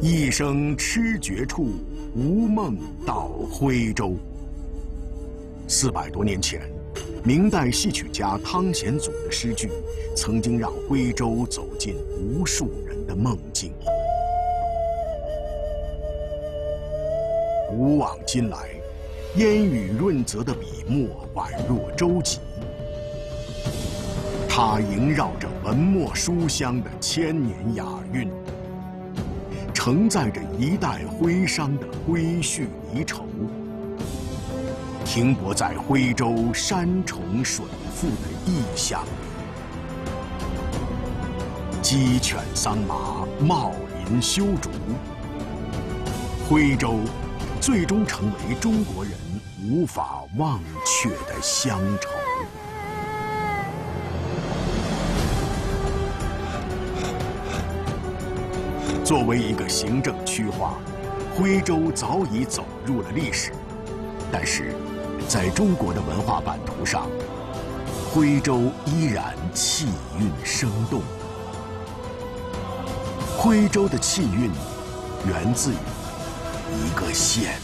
一生痴绝处，无梦到徽州。四百多年前，明代戏曲家汤显祖的诗句，曾经让徽州走进无数人的梦境。古往今来，烟雨润泽的笔墨宛若舟楫，它萦绕着文墨书香的千年雅韵。承载着一代徽商的归绪离愁，停泊在徽州山重水复的异乡。鸡犬桑麻，茂林修竹，徽州最终成为中国人无法忘却的乡愁。作为一个行政区划，徽州早已走入了历史。但是，在中国的文化版图上，徽州依然气韵生动。徽州的气韵，源自于一个县。